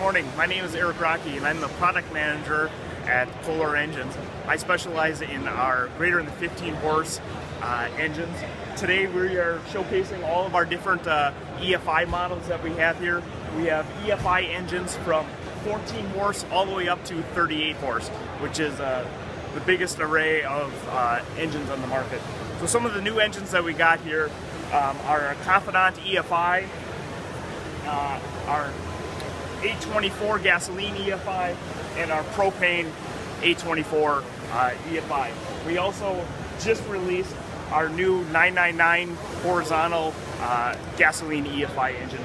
my name is Eric Raquet and I'm the product manager at Kohler Engines. I specialize in our greater than 15 horse uh, engines. Today we are showcasing all of our different uh, EFI models that we have here. We have EFI engines from 14 horse all the way up to 38 horse, which is uh, the biggest array of uh, engines on the market. So some of the new engines that we got here um, are a Confidant EFI, uh, our 824 gasoline EFI, and our propane 824 uh, EFI. We also just released our new 999 horizontal uh, gasoline EFI engine